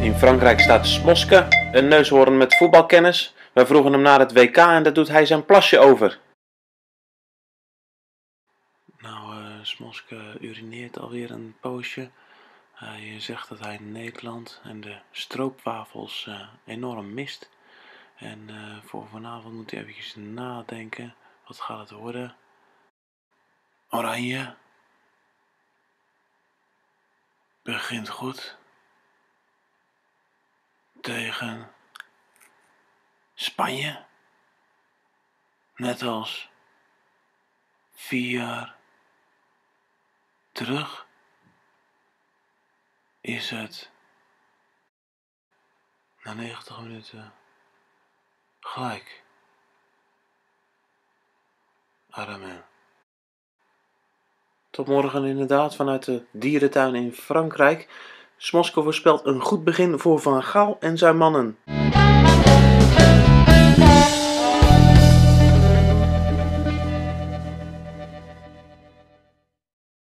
Frankrijk staat Smoske, een neushoorn met voetbalkennis. We vroegen hem naar het WK en daar doet hij zijn plasje over. Nou, uh, Smoske urineert alweer een poosje. Hij eh, zegt dat hij Nederland en de stroopwafels uh, enorm mist. En voor vanavond moet hij eventjes nadenken. Wat gaat het worden? Oranje. Begint goed. Tegen Spanje. Net als vier jaar terug is het na 90 minuten gelijk. Amen. Tot morgen inderdaad vanuit de dierentuin in Frankrijk. Smosko voorspelt een goed begin voor Van Gaal en zijn mannen.